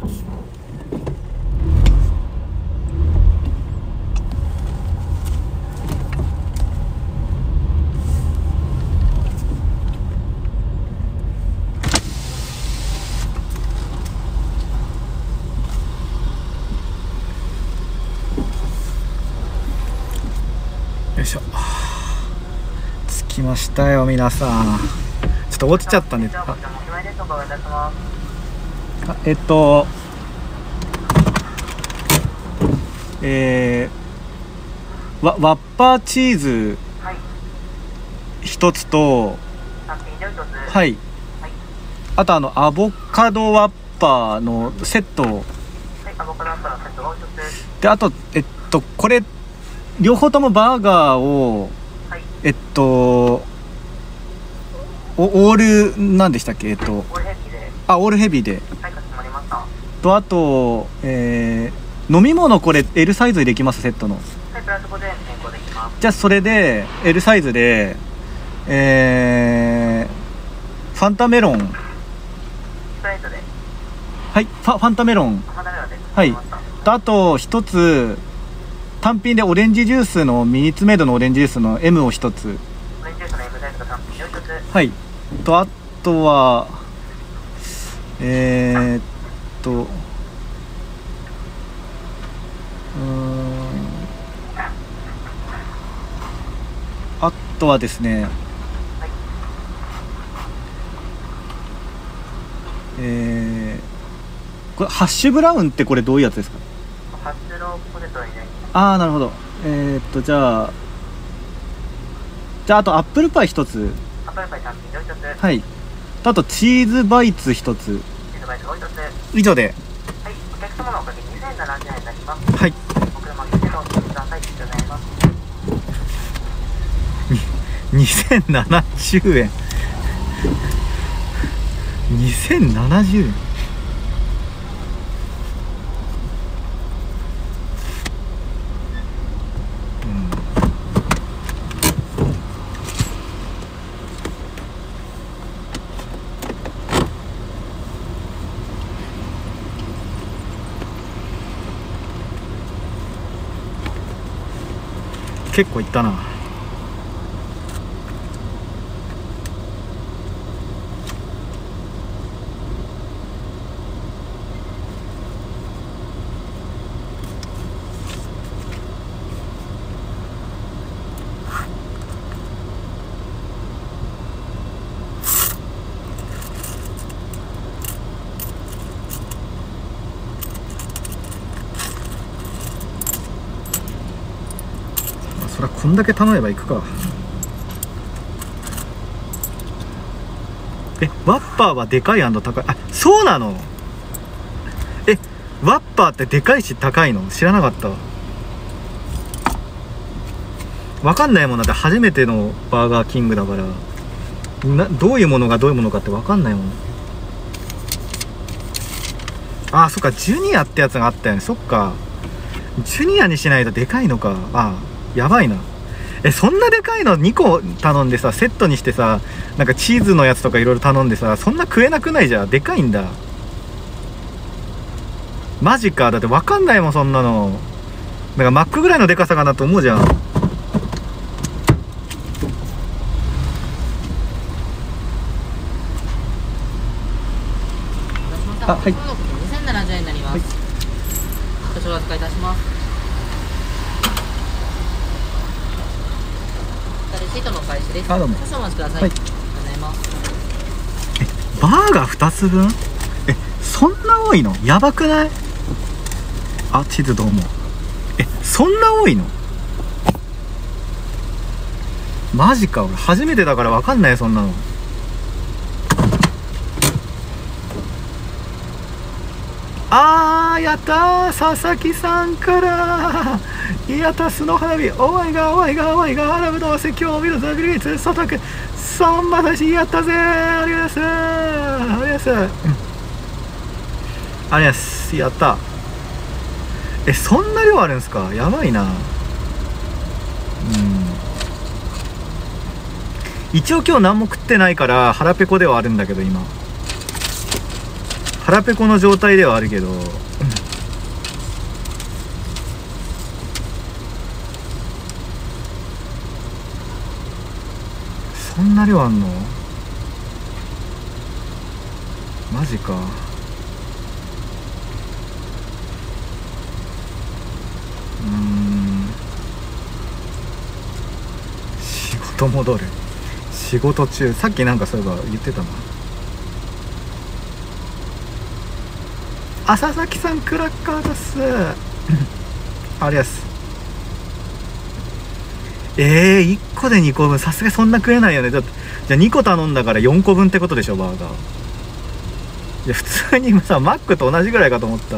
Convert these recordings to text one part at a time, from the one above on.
よいしょ。着きましたよ皆さん。ちょっと落ちちゃったんでえっとえー、わワッパーチーズ。一つと。はいあとあのアボカドワッパーのセットはい。であとえっとこれ両方ともバーガーをはい。えっとおオールなんでしたっけ？えっとオールヘビーで。あオールヘビーでとあと、えー飲み物これ L サイズでできます？セットのい、プラス5で変更できます。じゃあそれで L サイズでえーファンタメロン。はいファファンタメロン。はいあと一つ単品でオレンジジュースのミニッツメイドのオレンジジュースの M を一つた。オレンジジュースの M サイズが単品でお一つ。はいとあとはえー、っとうーんあとはですねはい。えー、これハッシュブラウンってこれどういうやつですか？ああなるほどえー、っとじゃあじゃああとアップルパイ一つアップルパイ単品でお一つ。はい。あとチーズバイツ一つチーズバイスがお一つ。はい。以上でお客様のおかげ2070円になります。はいお車に手のお聞きください。以上になります。2070円2070円結構いったな。んだけ頼めば行くか。えワッパーはでかい高いあそうなの？えワッパーってでかいし高いの？知らなかった。わかんないもんだって初めてのバーガーキングだから。などういうものがどういうものかってわかんないもん。あそっかジュニアってやつがあったよね。そっか。ジュニアにしないとでかいのか。あやばいな。えそんなでかいの2個頼んでさセットにしてさなんかチーズのやつとかいろいろ頼んでさそんな食えなくないじゃん。でかいんだ。マジか。だって分かんないもんそんなの。だからマックぐらいのでかさかなと思うじゃん。あはい。2070円になります。少々お預かりいたします。シートのお返しです。あどうも。少々お待ちください。はい。ありがとうございます。バーガー2つ分？えそんな多いの？やばくない？あ地図どうも。えそんな多いの？マジか俺。初めてだから分かんないよそんなの。あーやったー。佐々木さんからやたスノー花火。お前がお前がお前がアラブの説教を見るザグリーツ佐竹さんまだしやったぜ。ありがとうございます。ありがとうございます。ありがとうございます。やったえそんな量あるんですか？やばいな。うん。一応今日何も食ってないから腹ペコではあるんだけど今。腹ペコの状態ではあるけど。そんな量あんの？マジか。うーん。仕事戻る。仕事中。さっきなんかそういえば言ってたな。浅崎さんクラッカーだっす。ありがとうございます。えー、1個で2個分。さすがそんな食えないよね。だってじゃあ2個頼んだから4個分ってことでしょバーガー。いや普通にさマックと同じぐらいかと思った。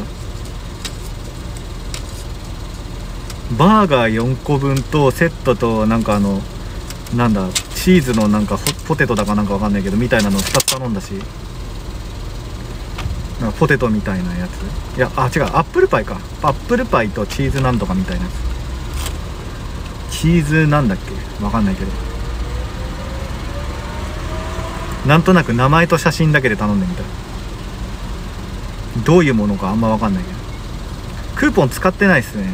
バーガー4個分とセットとなんかあのなんだチーズのなんかポテトだかなんかわかんないけどみたいなの2つ頼んだし。なポテトみたいなやつ。いやあ違う。アップルパイか。アップルパイとチーズなんとかみたいなやつ。チーズなんだっけ？わかんないけど。なんとなく名前と写真だけで頼んでみたどういうものかあんまわかんないけど。クーポン使ってないっすね。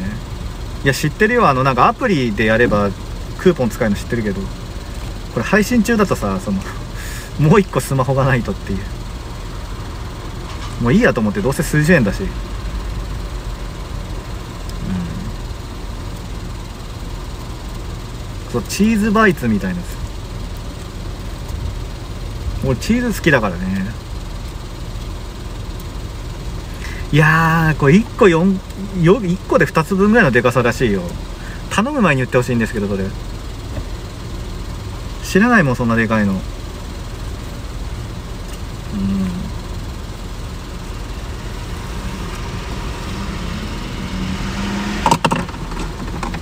いや知ってるよ。あのなんかアプリでやればクーポン使えるの知ってるけど。これ配信中だとさそのもう一個スマホがないとっていう。もういいやと思ってどうせ数十円だし。そうチーズバイツみたいな。やつ俺チーズ好きだからね。いやーこれ1個4よ1個で2つ分ぐらいのでかさらしいよ。頼む前に言ってほしいんですけどそれ。知らないもんそんなでかいの。うん。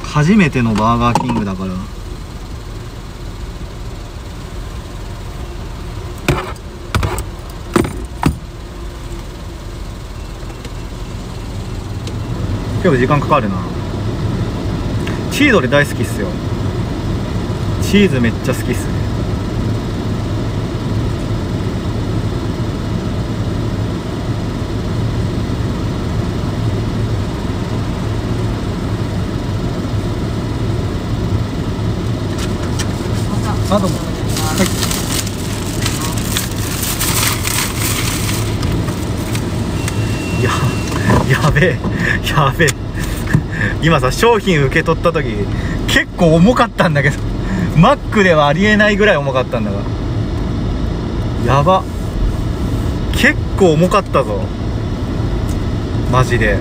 初めてのバーガーキングだから。結構時間かかるな。チーズ俺大好きっすよ。チーズめっちゃ好きっすね。あどうも。はいややべえ。やべえ。今さ商品受け取った時結構重かったんだけどマックではありえないぐらい重かったんだが。やば。結構重かったぞ。マジで。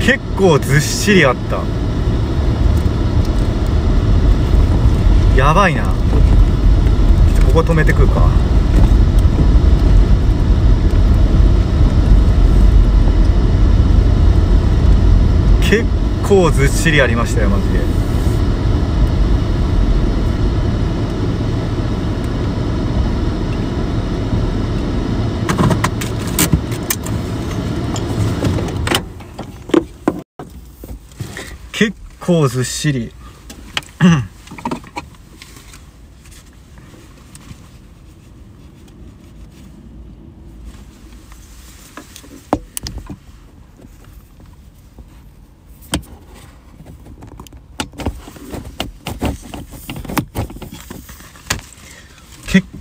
結構ずっしりあった。やばいな。ちょっとここ止めてくるか。結構ずっしりありましたよマジで。結構ずっしり。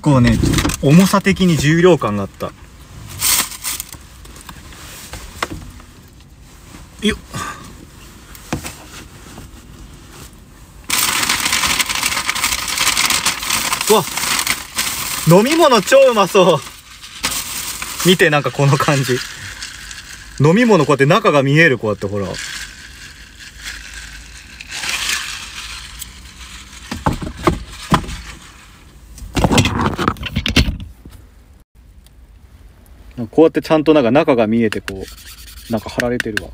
結構ね重さ的に重量感があった。よっ。わ飲み物超うまそう。見てなんかこの感じ。飲み物こうやって中が見えるこうやってほら。こうやってちゃんとなんか中が見えてこうなんか貼られてるわ。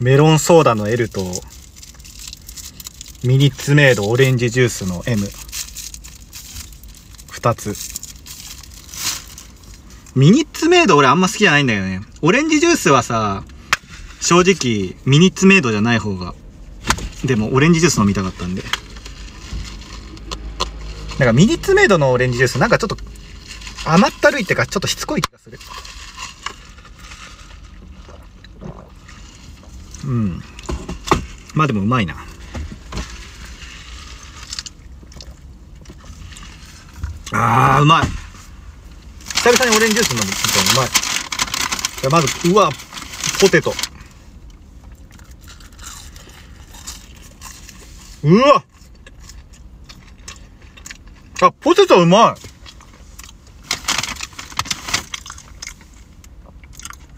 メロンソーダの L とミニッツメイドオレンジジュースの M。二つ。ミニッツメイド俺あんま好きじゃないんだよね。オレンジジュースはさ、正直、ミニッツメイドじゃない方が。でも、オレンジジュース飲みたかったんで。なんかミニッツメイドのオレンジジュース、なんかちょっと、甘ったるいってか、ちょっとしつこい気がする。うん。まあでもうまいな。あー、うまい。久々にオレンジジュース飲むみたいなうまい。じゃまず、うわ、ポテト。うわあ、ポテトうまい。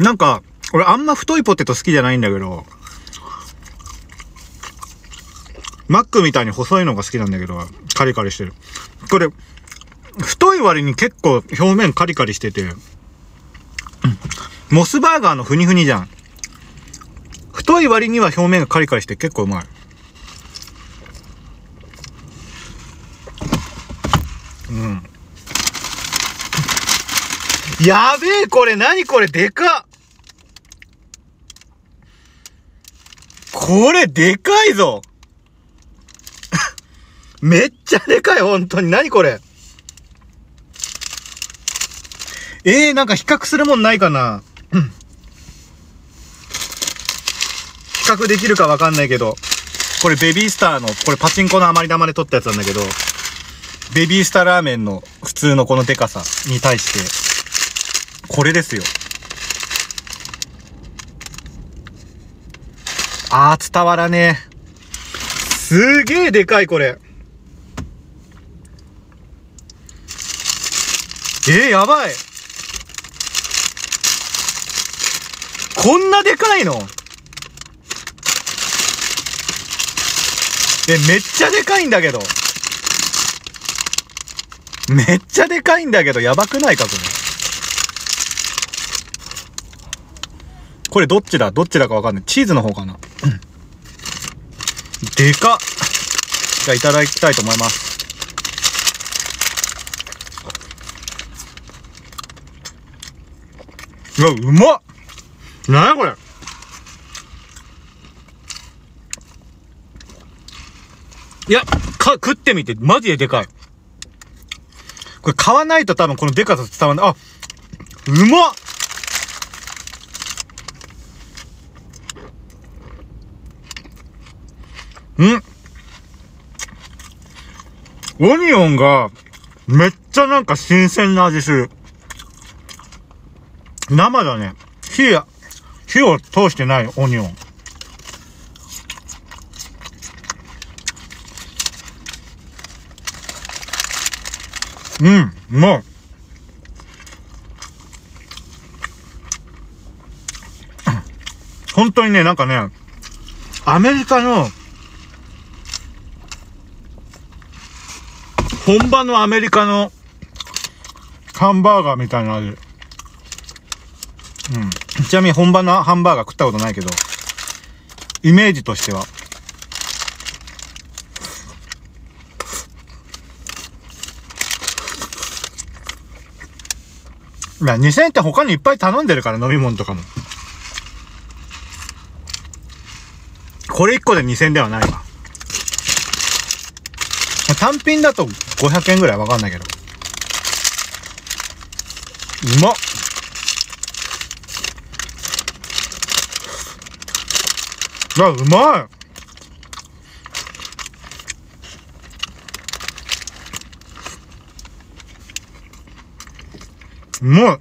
なんか、俺あんま太いポテト好きじゃないんだけど、マックみたいに細いのが好きなんだけど、カリカリしてる。これ、太い割に結構表面カリカリしてて、うんモスバーガーのフニフニじゃん。太い割には表面がカリカリして結構うまい。うん。やべえ、これ何これでかっこれでかいぞ めっちゃでかい、本当に。何これえー、なんか比較するもんないかなうん比較できるかわかんないけど、これベビースターの、これパチンコの余り玉で撮ったやつなんだけど、ベビースターラーメンの普通のこのデカさに対して、これですよ。あー、伝わらねえ。すげえでかい、これ。えー、やばい。こんなでかいの？え、めっちゃでかいんだけど。めっちゃでかいんだけど、やばくないか、これ？これどっちだ？どっちだかわかんない。チーズの方かな？でかじゃあいただきたいと思います。うわ、うまっなやこれいや、か、食ってみて、マジででかい。これ買わないと多分このでかさ伝わんない。あ、うまっんオニオンが、めっちゃなんか新鮮な味する。生だね。火や、火を通してないオニオン。うん、うまい。本当にね、なんかね、アメリカの、本場のアメリカのハンバーガーみたいな味。うん。ちなみに本場のハンバーガー食ったことないけど、イメージとしては。いや、2000円って他にいっぱい頼んでるから、飲み物とかも。これ1個で2000円ではないわ。単品だと500円ぐらいわかんないけど。うまっあ、うまいうまい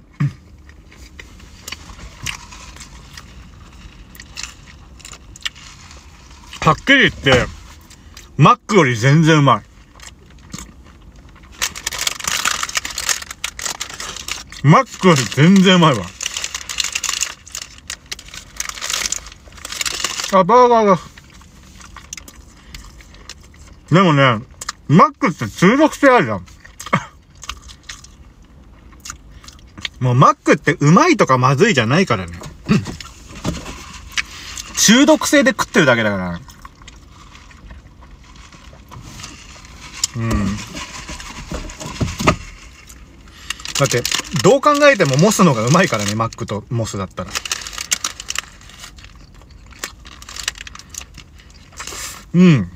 はっきり言って、マックより全然うまい。マックより全然うまいわ。あ、バーガーが。でもね、マックって中毒性あるじゃん。もうマックってうまいとかまずいじゃないからね。中毒性で食ってるだけだから。うん。だって、どう考えてもモスのがうまいからね、マックとモスだったら。うん。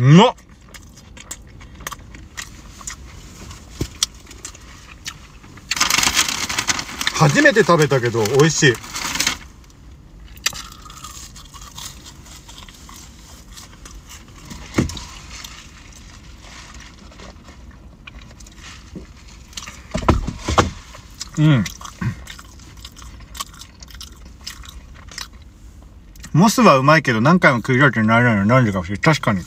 うまっ初めて食べたけど美味しい。うん。モスはうまいけど何回も食いようってならないのなんでか不思議。確かに。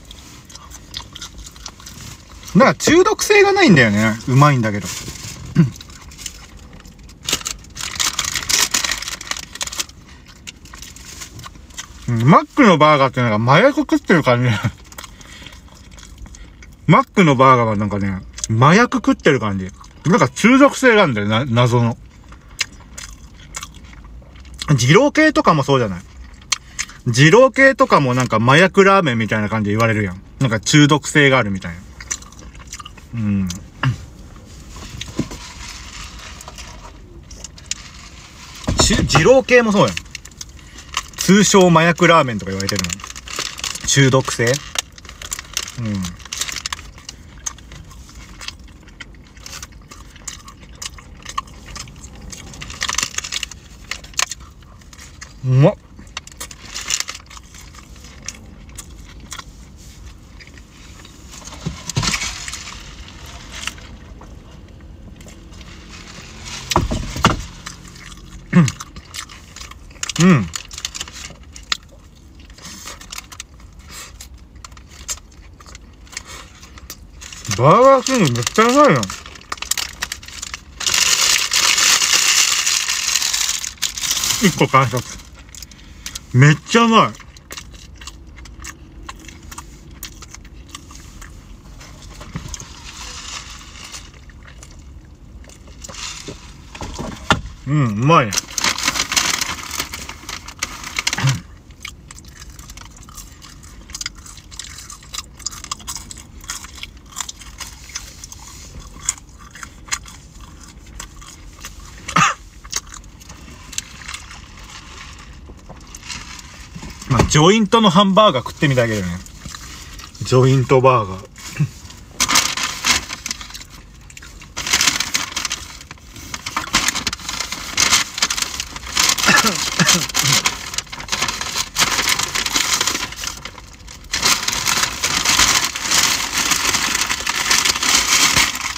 なんか中毒性がないんだよね。うまいんだけど。マックのバーガーってなんか麻薬食ってる感じ。マックのバーガーはなんかね、麻薬食ってる感じ。なんか中毒性があるんだよな、謎の。二郎系とかもそうじゃない二郎系とかもなんか麻薬ラーメンみたいな感じで言われるやん。なんか中毒性があるみたいな。うん。二郎系もそうやん。通称麻薬ラーメンとか言われてるの。中毒性うん。うまっ。うん。バーガーキングめっちゃうまいよ。一個完食。めっちゃうまい。うん、うまいね。まあ、ジョイントのハンバーガー食ってみたいけどね。ジョイントバーガー。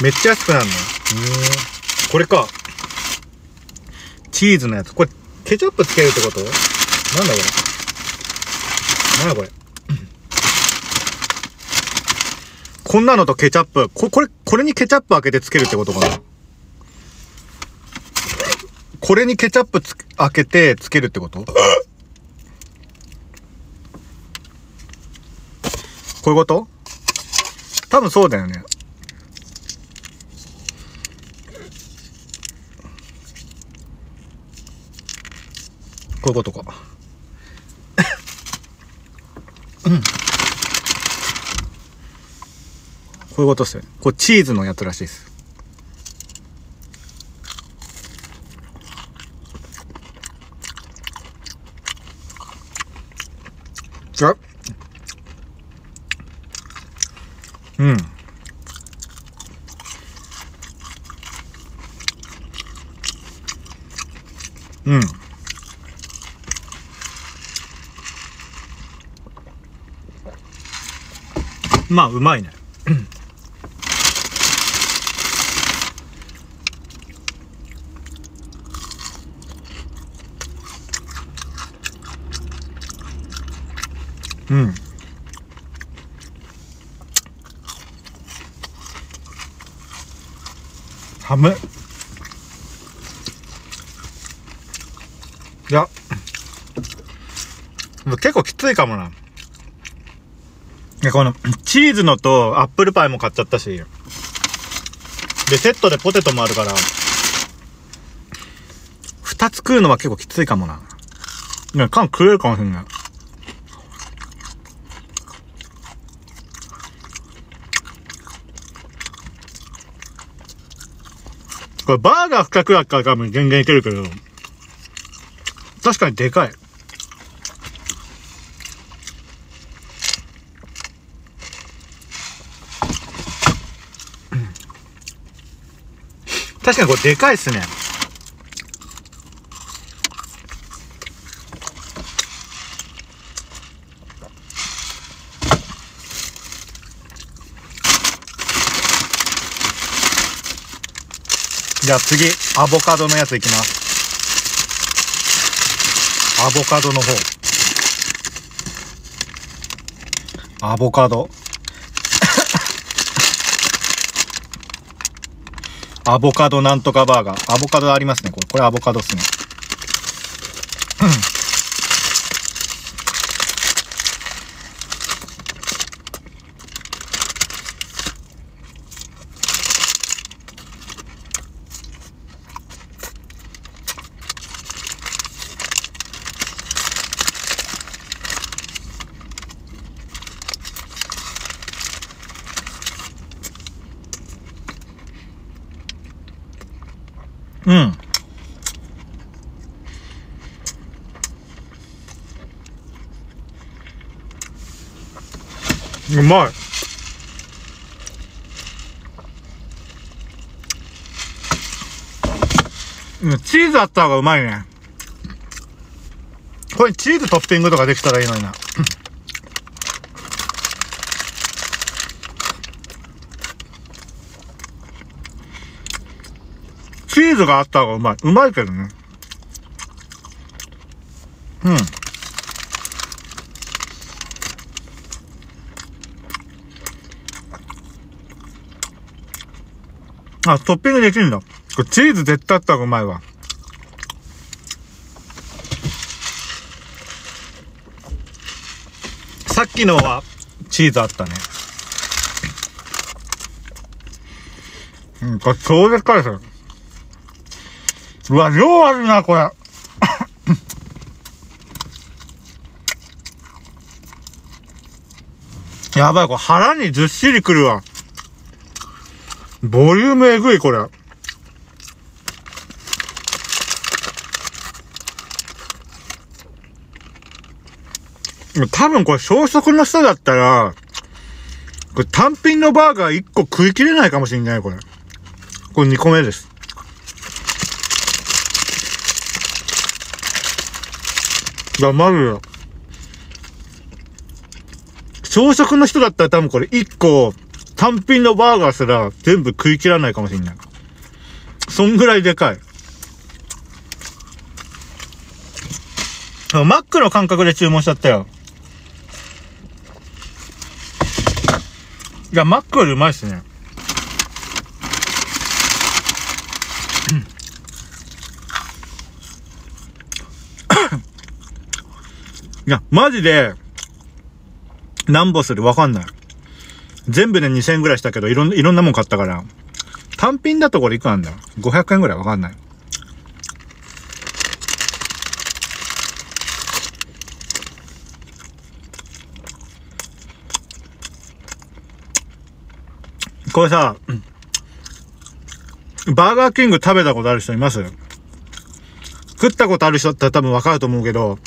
めっちゃ安くなるの？これか。チーズのやつ。これ、ケチャップつけるってこと？なんだこれ？なんだこれ。こんなのとケチャップ。こ、これ、これにケチャップ開けてつけるってことかなこれにケチャップつ開けてつけるってこと？こういうこと？多分そうだよね。こういうことか。うん。こういうことっすよね。これチーズのやつらしいです。うん。うん。まあ、うまいね。うん。寒い。いや、もう結構きついかもな。で、この、チーズのとアップルパイも買っちゃったし。で、セットでポテトもあるから、二つ食うのは結構きついかもな。ね、缶食えるかもしれない。これバーガー2つだったら多分全然いけるけど、確かにでかい。確かにこれでかいっすね。じゃあ次、アボカドのやついきます。アボカドの方。アボカド。アボカドなんとかバーガー。アボカドありますね。これ、これアボカドっすね。うん。うまい。うんチーズあった方がうまいね。これチーズトッピングとかできたらいいのにな。ズがあった方がうまい。うまいけどね。うん。あ、トッピングできるんだ。これチーズ絶対あった方がうまいわ。さっきのはチーズあったね。うん、これ超でかいですよ。うわ、量あるな、これ。やばい、これ腹にずっしりくるわ。ボリュームえぐい、これ。多分これ小食の人だったら、これ単品のバーガー1個食い切れないかもしれない、これ。これ2個目です。だ、まずよ。小食の人だったら多分これ1個単品のバーガーすら全部食い切らないかもしれない。そんぐらいでかい。マックの感覚で注文しちゃったよ。いや、マックよりうまいっすね。いや、マジで、何歩する？わかんない。全部で2000円ぐらいしたけど、いろん、いろんなもん買ったから。単品だとこれいくらなんだ ?500 円ぐらい？わかんない。これさ、バーガーキング食べたことある人います？食ったことある人だったら多分わかると思うけど、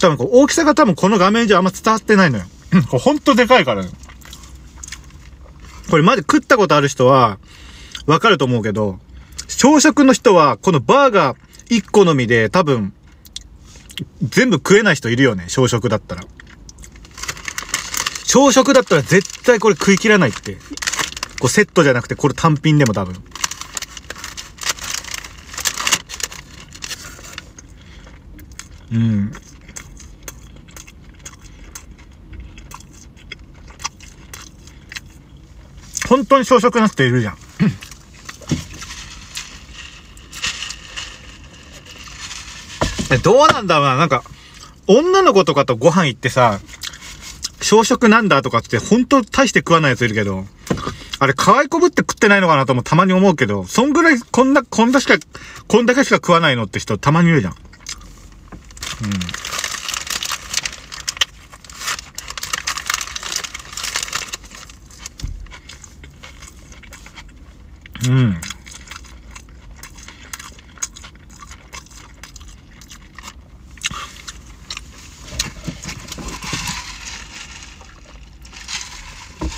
多分こう大きさが多分この画面じゃあんま伝わってないのよ。これほんとでかいからね。これまで食ったことある人はわかると思うけど、朝食の人はこのバーガー1個のみで多分全部食えない人いるよね、朝食だったら。朝食だったら絶対これ食い切らないって。こうセットじゃなくてこれ単品でも多分。うん。本当に小食な人いるじゃん。えどうなんだろうな、なんか、女の子とかとご飯行ってさ、小食なんだとかって本当大して食わないやついるけど、あれ可愛こぶって食ってないのかなともたまに思うけど、そんぐらいこんな、こんだしか、こんだけしか食わないのって人たまにいるじゃん。うん。うん。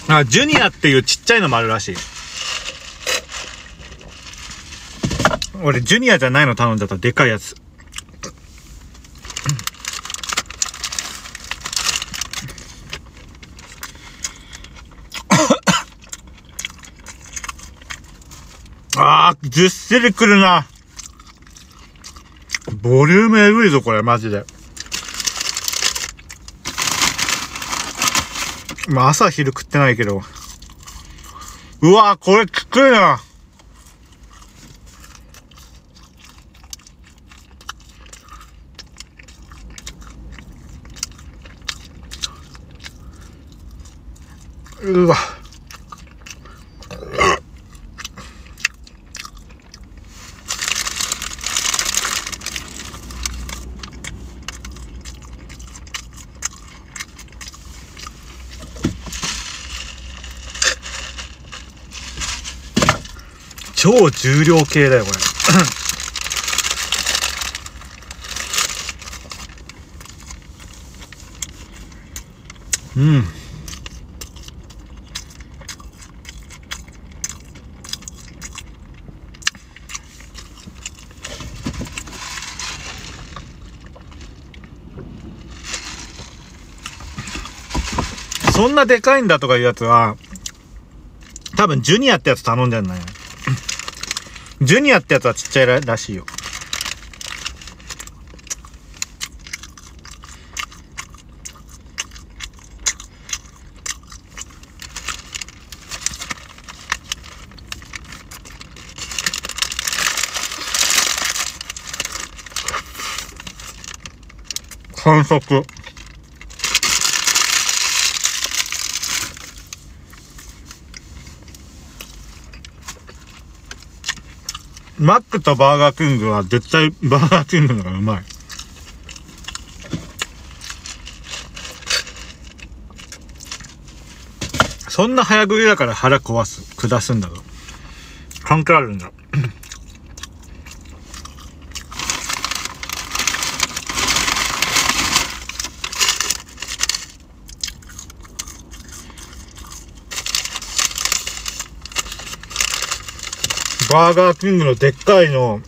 あ、ジュニアっていうちっちゃいのもあるらしい。俺、ジュニアじゃないの頼んじゃった。でかいやつ。あー、ずっしりくるな。ボリュームえぐいぞ、これ、マジで。まあ、朝昼食ってないけど。うわこれきついな。うわ。超重量系だよ、これ。うん。そんなでかいんだとかいうやつは、多分ジュニアってやつ頼んじゃんないジュニアってやつはちっちゃいらしいよ。完食。マックとバーガーキングは絶対バーガーキングの方がうまい。そんな早食いだから腹壊す、下すんだろ。関係あるんだ。バーガーキングのでっかいの、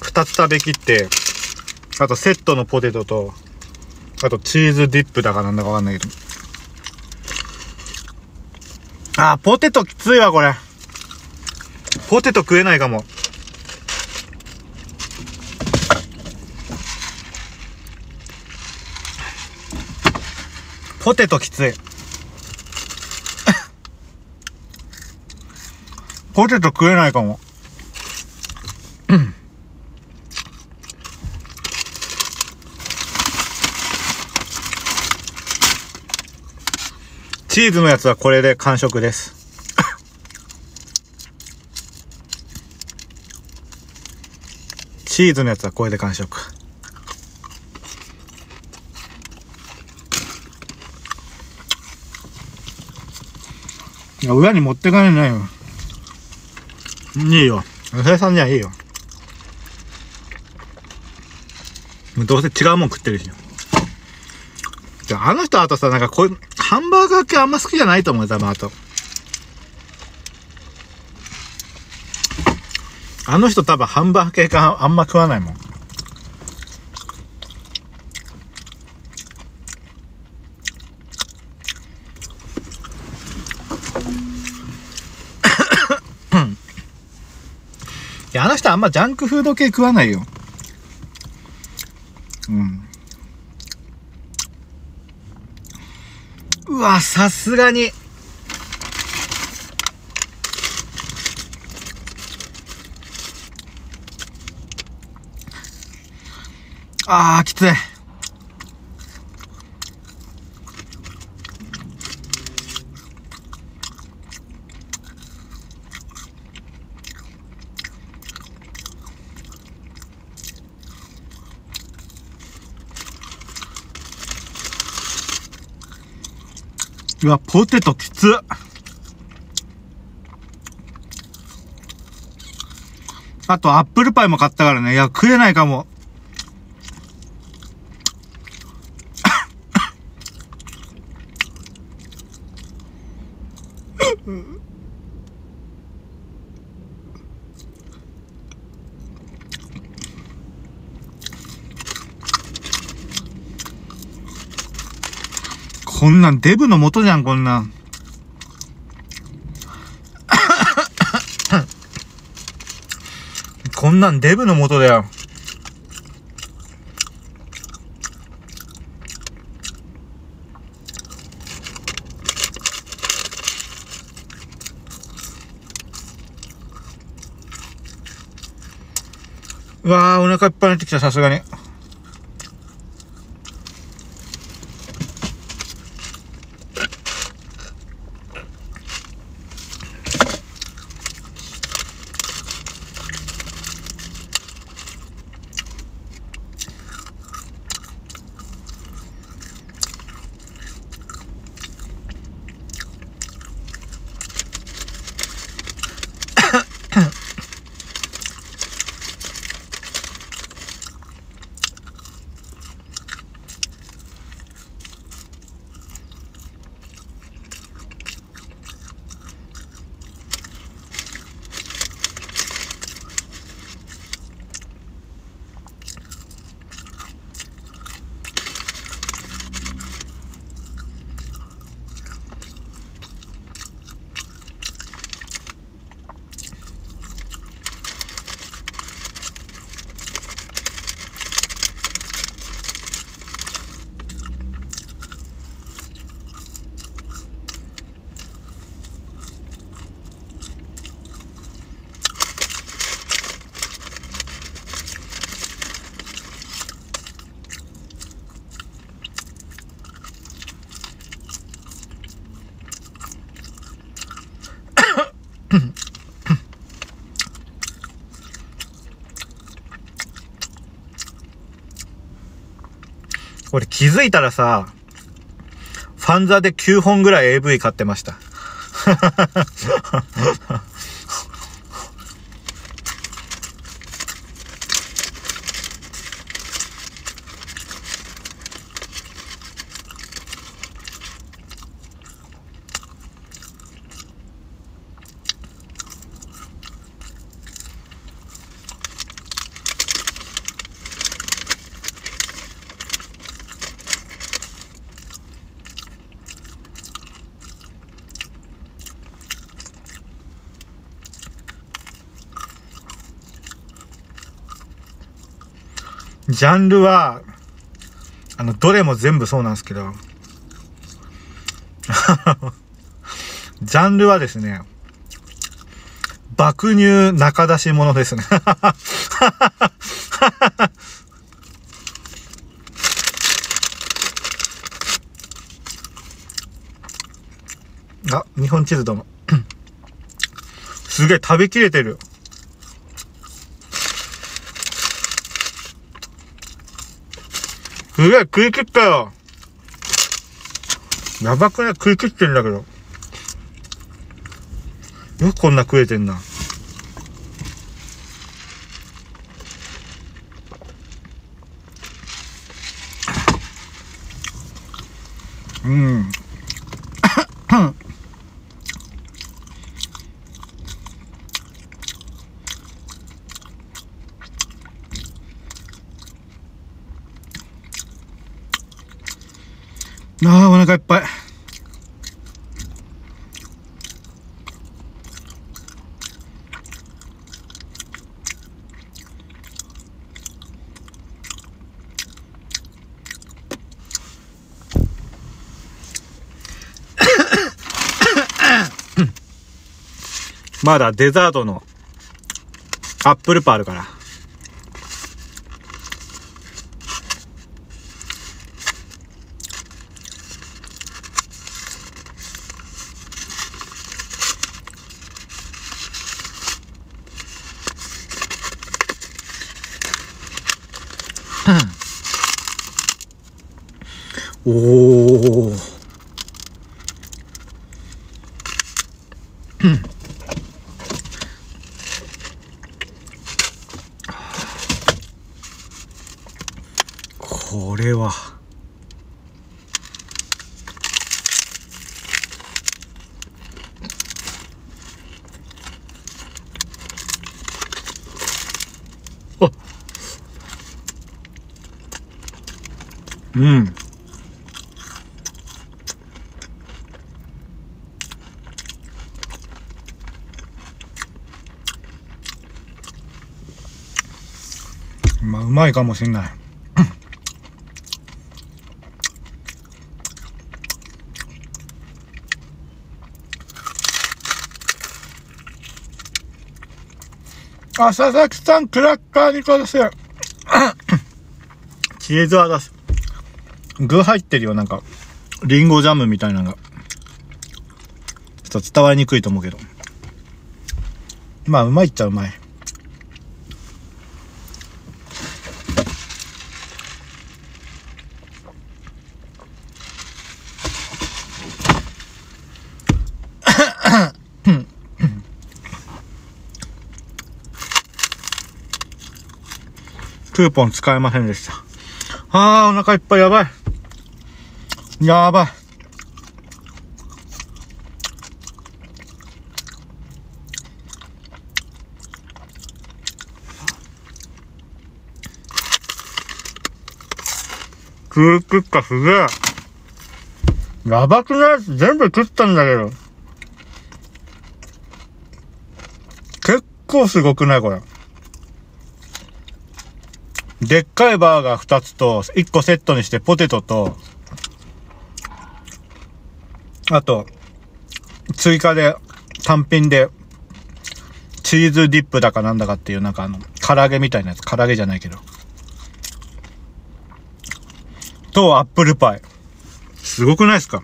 二つ食べきって、あとセットのポテトと、あとチーズディップだかなんだかわかんないけど。あー、ポテトきついわ、これ。ポテト食えないかも。ポテトきつい。ポテト食えないかも。チーズのやつはこれで完食です。チーズのやつはこれで完食。いや、裏に持ってかれないよ。いいよ。生さんにはいいよ。どうせ違うもん食ってるし。じゃあ、あの人あとさ、なんかこういう、ハンバーガー系あんま好きじゃないと思うよ、多分あと。あの人多分ハンバーガー系かあんま食わないもん。いや、あんまジャンクフード系食わないよ。うん。うわ、さすがに。ああ、きつい。うわ、ポテトきつあと、アップルパイも買ったからね。いや、食えないかも。こんなんデブの元じゃん、こんなん。こんなんデブの元だよ。うわー、お腹いっぱいになってきた、さすがに。俺気づいたらさ、ファンザで9本ぐらい AV 買ってました。ジャンルは、あの、どれも全部そうなんですけど、ジャンルはですね、爆乳中出し物ですね。あ、日本地図ども。すげえ食べきれてる。すげえ食い切ったよ。やばくない食い切ってんだけど。よくこんな食えてんな。うん。腹いっぱい。まだデザートのアップルパーあるから。おおこれは。あうん。まあ、うまいかもしんない。あ、佐々木さん、クラッカーにください。チーズは出す。具入ってるよ、なんか。リンゴジャムみたいなのが。ちょっと伝わりにくいと思うけど。まあ、うまいっちゃうまい。クーポン使えませんでした。あー、お腹いっぱいやばい。やばい。食う食ったすげえ。やばくない？全部食ったんだけど。結構すごくない？これ。でっかいバーガー2つと、1個セットにしてポテトと、あと、追加で、単品で、チーズディップだかなんだかっていう、なんかあの、唐揚げみたいなやつ。唐揚げじゃないけど。と、アップルパイ。すごくないですか？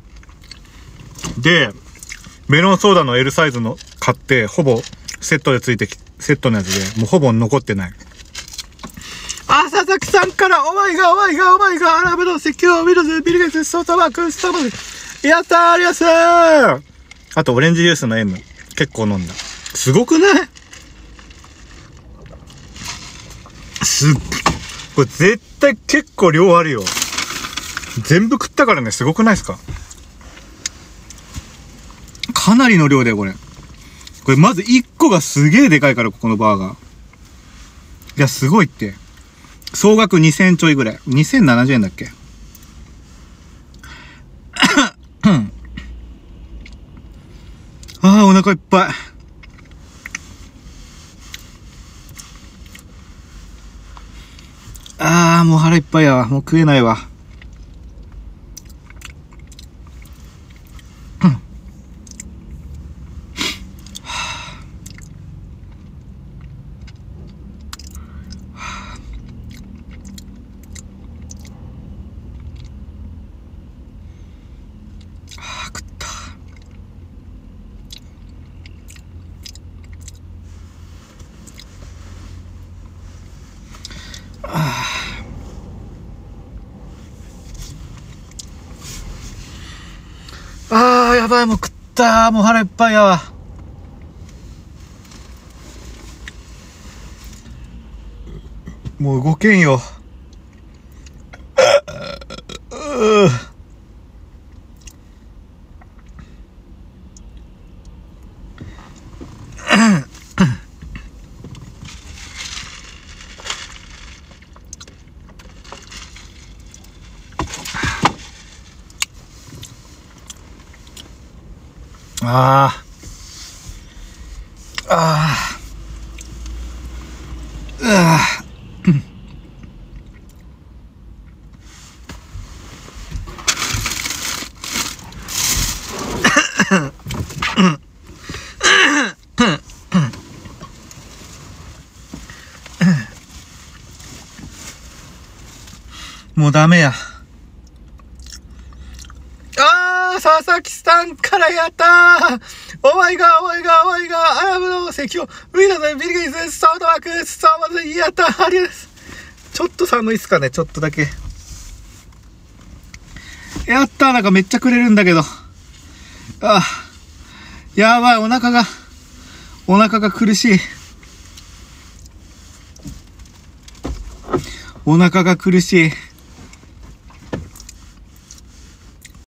で、メロンソーダの L サイズの買って、ほぼセットでついてき、セットのやつで、もうほぼ残ってない。あ、佐々木さんから、お前が、お前が、お前が、アラブの石油、ウィルズ、ビルゲイツ、ソフトバンク、スタバークやったーありがとうあと、オレンジジュースの M、結構飲んだ。すごくない？すっ、これ絶対結構量あるよ。全部食ったからね、すごくないですか？かなりの量だよ、これ。これまず1個がすげえでかいから、ここのバーガー。いや、すごいって。総額2000ちょいぐらい。2070円だっけああ、お腹いっぱい。ああ、もう腹いっぱいやわ。もう食えないわ。食った。ああ、やばい、もう食った。もう腹いっぱいやわ。もう動けんよ。ああ。寒いっすかね、ちょっとだけ。やったなんかめっちゃくれるんだけど。ああ。やばい、お腹が、お腹が苦しい。お腹が苦しい。